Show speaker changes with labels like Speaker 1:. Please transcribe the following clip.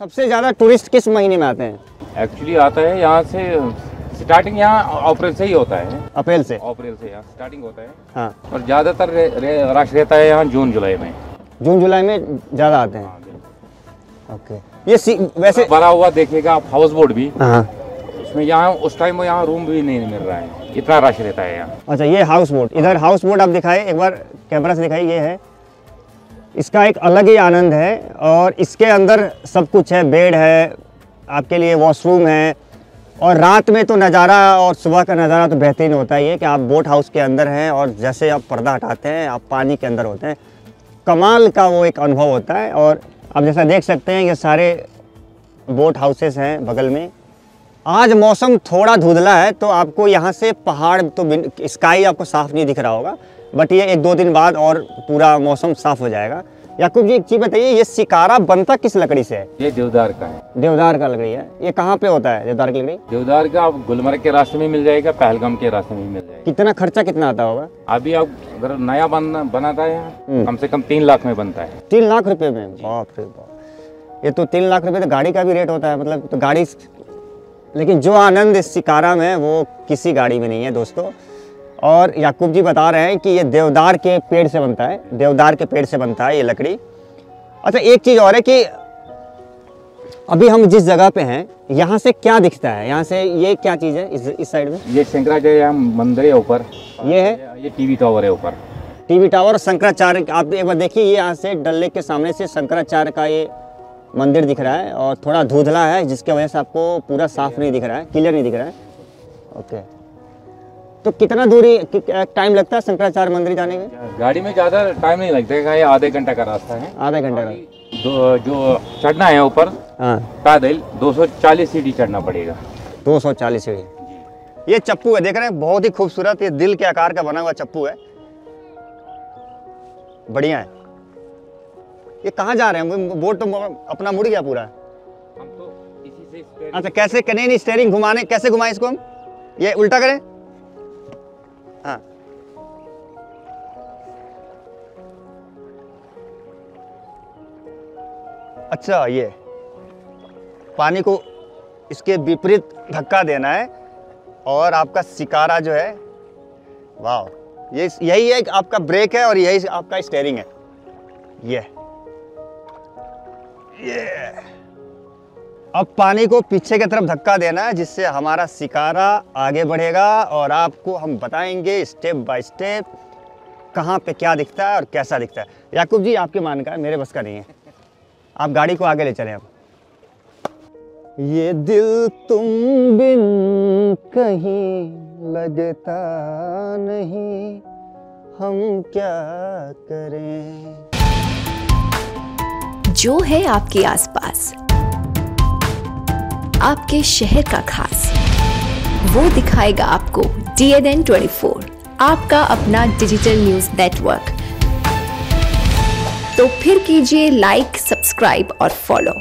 Speaker 1: सबसे ज़्यादा टूरिस्ट किस महीने में आते हैं?
Speaker 2: एक्चुअली आता है यहाँ से स्टार्टिंग यहाँ अप्रैल से ही होता है।
Speaker 1: अप्रैल से?
Speaker 2: अप्रैल से यहाँ स्टार्टिंग होता है।
Speaker 1: हाँ।
Speaker 2: और ज़्यादातर रे- रे- रश रहता है यहाँ जून जुलाई में।
Speaker 1: जून जुलाई में ज़्यादा आते हैं?
Speaker 2: हाँ,
Speaker 1: ओके। ये सी, वैसे
Speaker 2: भरा हुआ देखिएगा आप हाउस बोट भी।
Speaker 1: हाँ।
Speaker 2: उसमें यहाँ उस टाइम में यहाँ रूम भी नहीं मिल रहा है। इतना रश रहता है यहाँ।
Speaker 1: अच्छा ये हाउस बोट इधर हाउस बोट आप दिखाए एक बार कैमरा से दिखाई ये है। इसका एक अलग ही आनंद है और इसके अंदर सब कुछ है, बेड है, आपके लिए वॉशरूम है और रात में तो नज़ारा और सुबह का नज़ारा तो बेहतरीन होता ही है कि आप बोट हाउस के अंदर हैं और जैसे आप पर्दा हटाते हैं, आप पानी के अंदर होते हैं। कमाल का वो एक अनुभव होता है और आप जैसा देख सकते हैं ये सारे बोट हाउसेस हैं बगल में। आज मौसम थोड़ा धुंधला है तो आपको यहाँ से पहाड़ तो स्काई आपको साफ़ नहीं दिख रहा होगा। बट ये एक दो दिन बाद और पूरा मौसम साफ़ हो जाएगा। याकूब जी एक चीज़ बताइए ये शिकारा बनता किस लकड़ी से? है
Speaker 2: ये देवदार का है।
Speaker 1: देवदार का लकड़ी है। ये कहाँ पे होता है देवदार की लकड़ी?
Speaker 2: देवदार का आप गुलमर्ग के रास्ते में मिल जाएगा पहलगाम के रास्ते में मिल जाएगा।
Speaker 1: कितना खर्चा कितना आता होगा?
Speaker 2: अभी आप अगर नया बन बनाता है
Speaker 1: हम्म।
Speaker 2: कम से कम तीन लाख में बनता है।
Speaker 1: तीन लाख रुपए में? बाप रे बाप। ये तो तीन लाख रुपए तो गाड़ी का भी रेट होता है मतलब तो गाड़ी लेकिन जो आनंद इस शिकारा में वो किसी गाड़ी में नहीं है दोस्तों। और याकूब जी बता रहे हैं कि ये देवदार के पेड़ से बनता है देवदार के पेड़ से बनता है ये लकड़ी। अच्छा एक चीज़ और है कि अभी हम जिस जगह पे हैं यहाँ से क्या दिखता है? यहाँ से ये क्या चीज़ है इस इस साइड में?
Speaker 2: ये शंकराचार्य मंदिर है ऊपर।
Speaker 1: ये है?
Speaker 2: ये टीवी टावर है ऊपर।
Speaker 1: टीवी टावर शंकराचार्य आप एक बार देखिए ये यहाँ से डल लेक के सामने से शंकराचार्य का ये मंदिर दिख रहा है और थोड़ा धुंधला है जिसके वजह से आपको पूरा साफ़ नहीं दिख रहा है क्लियर नहीं दिख रहा है। ओके। तो कितना दूरी टाइम लगता है शंकराचार्य मंदिर जाने में?
Speaker 2: गाड़ी में ज़्यादा टाइम नहीं लगता है ये आधे घंटे का रास्ता है।
Speaker 1: आधा घंटे का।
Speaker 2: दो जो चढ़ना है ऊपर
Speaker 1: हाँ।
Speaker 2: पैदल 240 सीढ़ी चढ़ना पड़ेगा।
Speaker 1: दो सौ चालीस सीढ़ी। ये चप्पू है देख रहे हैं बहुत ही खूबसूरत ये दिल के आकार का बना हुआ चप्पू है। बढ़िया है। ये कहाँ जा रहे हैं? बोट तो अपना मुड़ गया पूरा।
Speaker 2: हम तो इसी से
Speaker 1: अच्छा कैसे करें नहीं स्टेयरिंग घुमाने कैसे घुमाएँ इसको हम? ये उल्टा करें? अच्छा ये। पानी को इसके विपरीत धक्का देना है और आपका शिकारा जो है वाह ये यही है आपका ब्रेक है और यही आपका स्टेयरिंग है। ये। ये। अब पानी को पीछे की तरफ़ धक्का देना है, जिससे हमारा शिकारा आगे बढ़ेगा और आपको हम बताएँगे स्टेप बाय स्टेप कहाँ पे क्या दिखता है और कैसा दिखता है। याकूब जी, आपके मान का है, मेरे बस का नहीं है। आप गाड़ी को आगे ले चले अब। ये दिल तुम बिन कहीं लगता नहीं, हम क्या करें?
Speaker 3: जो है आपके आसपास, आपके शहर का खास, वो दिखाएगा आपको D N N twenty four आपका अपना डिजिटल न्यूज़ नेटवर्क तो फिर कीजिए लाइक सब्सक्राइब और फॉलो